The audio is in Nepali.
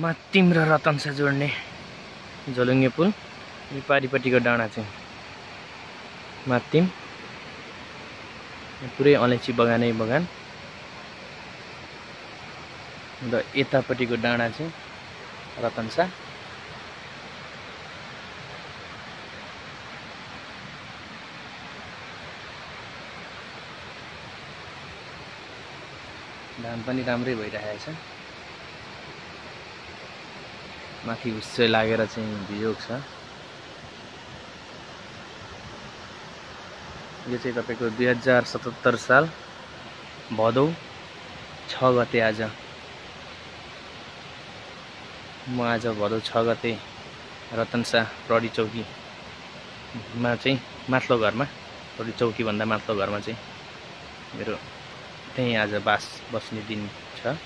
मातिम र रतनसा जोड्ने? झोलुङ्गे पुल यो पारिपट्टिको डाँडा चाहिँ। यहाँ पुरै अलैँची बगानै बगान। र यतापट्टिको डाँडा चाहिँ रतनसा धान पनि राम्रै भइरहेको छ माथि उස්සै लागेर चाहिँ भियोग छ। यो चाहिँ तपाईँको दुई हजार सतहत्तर साल भदौ छ गते आज। म आज भदौ छ गते रतनसा प्रहरी चौकीमा चाहिँ माथिल्लो घरमा प्रहरी चौकीभन्दा माथिल्लो घरमा चाहिँ मेरो त्यहीँ आज बास बस्ने दिन छ।